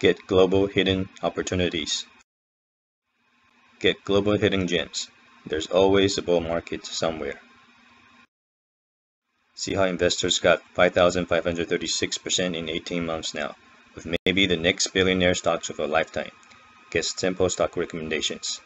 Get global hidden opportunities. Get global hidden gems. There's always a bull market somewhere. See how investors got 5,536% in 18 months now, with maybe the next billionaire stocks of a lifetime. Get simple stock recommendations.